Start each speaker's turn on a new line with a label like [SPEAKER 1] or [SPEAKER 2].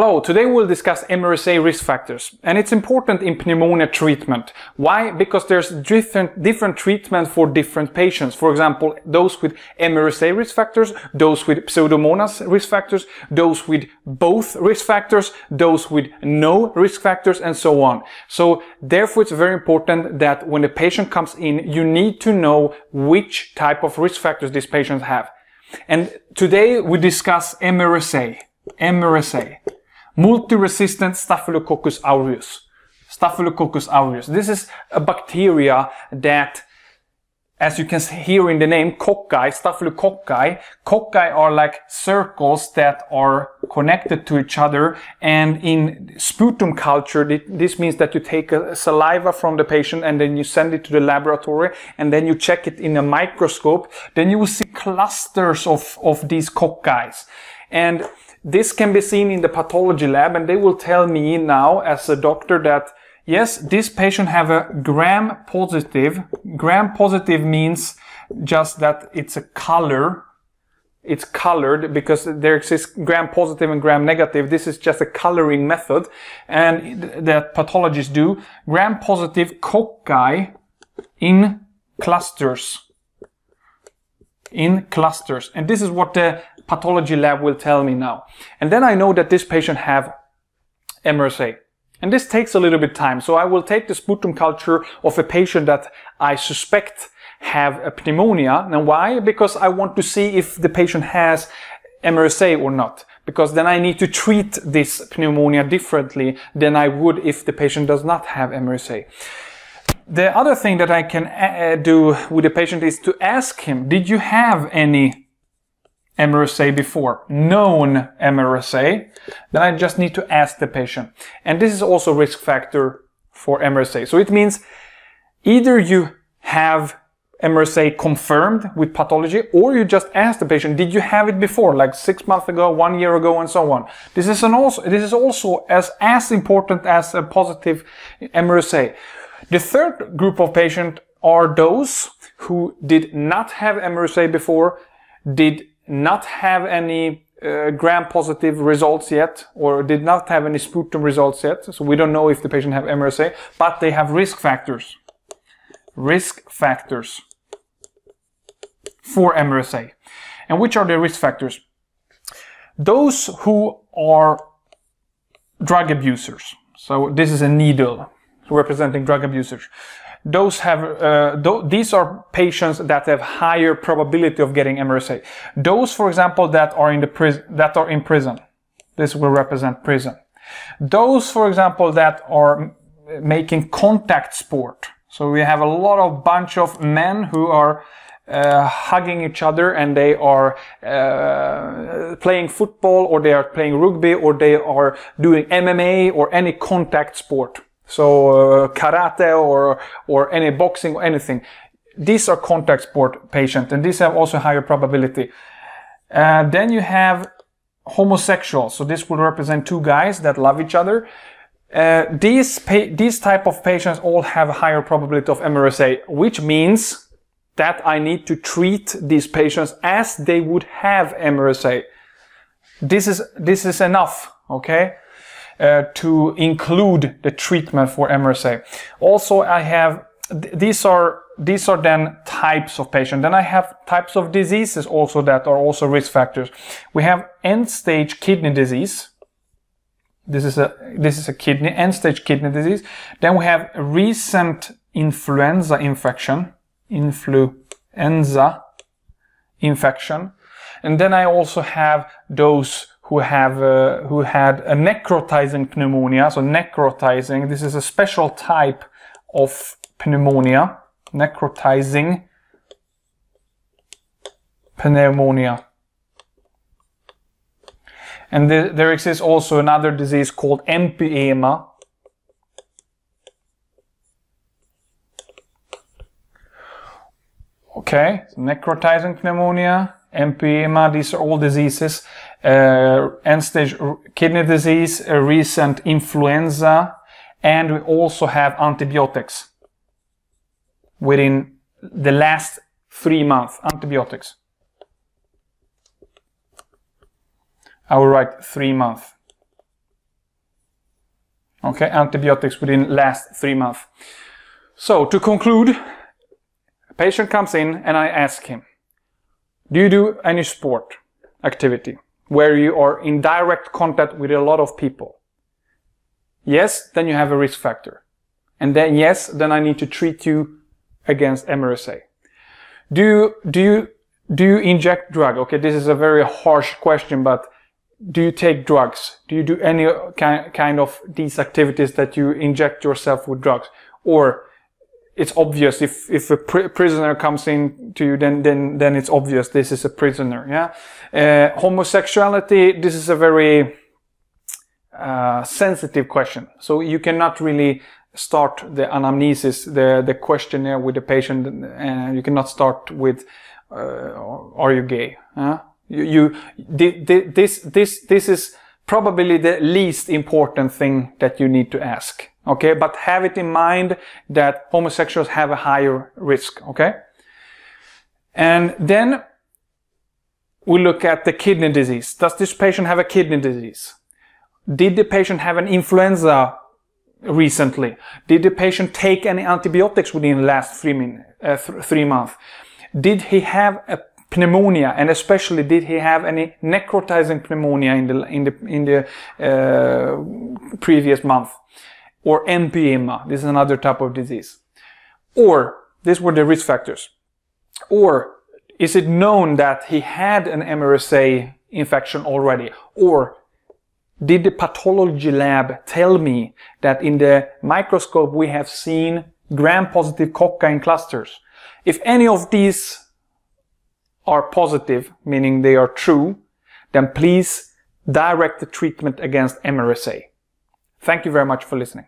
[SPEAKER 1] Hello, today we'll discuss MRSA risk factors and it's important in pneumonia treatment. Why? Because there's different, different treatment for different patients. For example, those with MRSA risk factors, those with pseudomonas risk factors, those with both risk factors, those with no risk factors and so on. So therefore it's very important that when the patient comes in, you need to know which type of risk factors these patients have. And today we discuss MRSA. MRSA multi-resistant Staphylococcus aureus. Staphylococcus aureus. This is a bacteria that, as you can hear in the name, cocci, staphylococci. Cocci are like circles that are connected to each other. And in sputum culture, this means that you take a saliva from the patient and then you send it to the laboratory and then you check it in a microscope. Then you will see clusters of, of these cocci. And this can be seen in the pathology lab and they will tell me now as a doctor that yes, this patient have a gram positive. Gram positive means just that it's a color. It's colored because there exists gram positive and gram negative. This is just a coloring method and that pathologists do. Gram positive cocci in clusters in clusters. And this is what the pathology lab will tell me now. And then I know that this patient have MRSA. And this takes a little bit time. So I will take the sputum culture of a patient that I suspect have a pneumonia. Now why? Because I want to see if the patient has MRSA or not. Because then I need to treat this pneumonia differently than I would if the patient does not have MRSA. The other thing that I can uh, do with the patient is to ask him, did you have any MRSA before, known MRSA, then I just need to ask the patient. And this is also risk factor for MRSA. So it means either you have MRSA confirmed with pathology, or you just ask the patient, did you have it before, like six months ago, one year ago, and so on. This is an also, this is also as, as important as a positive MRSA. The third group of patients are those who did not have MRSA before, did not have any uh, gram-positive results yet, or did not have any sputum results yet. So we don't know if the patient have MRSA, but they have risk factors. Risk factors for MRSA. And which are the risk factors? Those who are drug abusers. So this is a needle representing drug abusers those have uh, th these are patients that have higher probability of getting MRSA. Those, for example, that are in the prison that are in prison, this will represent prison. Those, for example, that are making contact sport. So we have a lot of bunch of men who are uh, hugging each other and they are uh, playing football or they are playing rugby or they are doing MMA or any contact sport. So uh, karate or or any boxing or anything. These are contact sport patients, and these have also higher probability. Uh, then you have homosexuals. So this will represent two guys that love each other. Uh, these these type of patients all have a higher probability of MRSA, which means that I need to treat these patients as they would have MRSA. This is this is enough, okay? Uh, to include the treatment for MRSA. Also, I have th these are these are then types of patient. Then I have types of diseases also that are also risk factors. We have end-stage kidney disease. This is a this is a kidney end-stage kidney disease. Then we have recent influenza infection, influenza infection, and then I also have those who have uh, who had a necrotizing pneumonia. So necrotizing, this is a special type of pneumonia, necrotizing pneumonia. And th there exists also another disease called empyema. Okay, so necrotizing pneumonia, empyema, these are all diseases uh, end-stage kidney disease, a recent influenza, and we also have antibiotics within the last three months, antibiotics. I will write three months. Okay, antibiotics within last three months. So to conclude, patient comes in and I ask him, do you do any sport activity where you are in direct contact with a lot of people? Yes, then you have a risk factor. And then yes, then I need to treat you against MRSA. Do you, do you, do you inject drug? Okay, this is a very harsh question, but do you take drugs? Do you do any kind of these activities that you inject yourself with drugs? Or it's obvious if, if a pr- prisoner comes in to you, then, then, then it's obvious this is a prisoner. Yeah. Uh, homosexuality, this is a very, uh, sensitive question. So you cannot really start the anamnesis, the, the questionnaire with the patient, and you cannot start with, uh, are you gay? Huh? You, you, this, this, this is probably the least important thing that you need to ask. Okay. But have it in mind that homosexuals have a higher risk. Okay. And then we look at the kidney disease. Does this patient have a kidney disease? Did the patient have an influenza recently? Did the patient take any antibiotics within the last three, min- uh, th- three months? Did he have a pneumonia and especially did he have any necrotizing pneumonia in the in the in the uh, previous month? Or empyema this is another type of disease. Or these were the risk factors. Or is it known that he had an MRSA infection already? Or did the pathology lab tell me that in the microscope we have seen gram-positive cocci in clusters? If any of these are positive, meaning they are true, then please direct the treatment against MRSA. Thank you very much for listening.